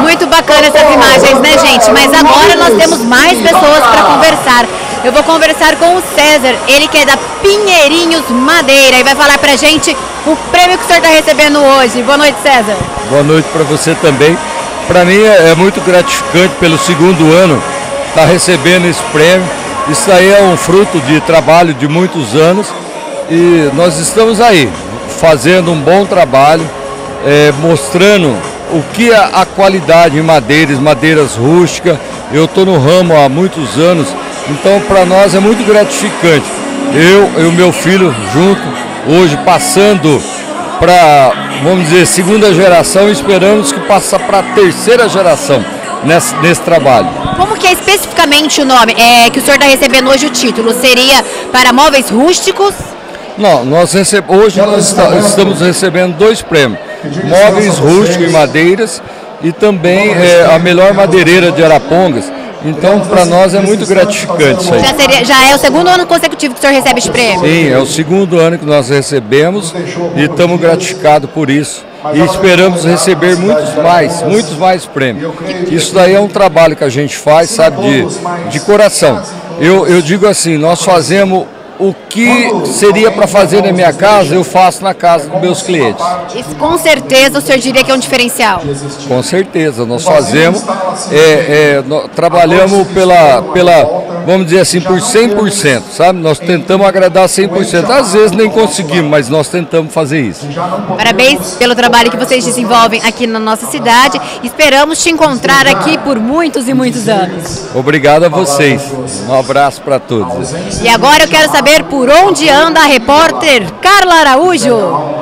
Muito bacana essas imagens, né, gente? Mas agora nós temos mais pessoas para conversar. Eu vou conversar com o César, ele que é da Pinheirinhos Madeira e vai falar pra gente o prêmio que o senhor está recebendo hoje. Boa noite, César. Boa noite para você também. Para mim é, é muito gratificante pelo segundo ano estar tá recebendo esse prêmio. Isso aí é um fruto de trabalho de muitos anos e nós estamos aí fazendo um bom trabalho, é, mostrando o que é a qualidade em madeiras, madeiras rústicas. Eu estou no ramo há muitos anos, então para nós é muito gratificante. Eu e o meu filho junto, hoje passando para, vamos dizer, segunda geração, esperamos que passe para a terceira geração nesse, nesse trabalho. Como que é especificamente o nome é, que o senhor está recebendo hoje o título? Seria para móveis rústicos? Não, nós receb... hoje nós estamos recebendo dois prêmios móveis rústicos e madeiras e também é, a melhor madeireira de Arapongas. Então, para nós é muito gratificante isso aí. Já, seria, já, é o segundo ano consecutivo que o senhor recebe esse prêmio? Sim, é o segundo ano que nós recebemos e estamos gratificados por isso. E esperamos receber muitos mais, muitos mais prêmios. Isso daí é um trabalho que a gente faz, sabe, de, de coração. Eu, eu digo assim, nós fazemos o que seria para fazer na minha casa, eu faço na casa dos meus clientes. Isso, com certeza o senhor diria que é um diferencial? Com certeza, nós fazemos, é, é, nós trabalhamos pela, pela, vamos dizer assim, por 100%, sabe? Nós tentamos agradar 100%. Às vezes nem conseguimos, mas nós tentamos fazer isso. Parabéns pelo trabalho que vocês desenvolvem aqui na nossa cidade. Esperamos te encontrar aqui por muitos e muitos anos. Obrigado a vocês. Um abraço para todos. E agora eu quero saber saber por onde anda a repórter Carla Araújo.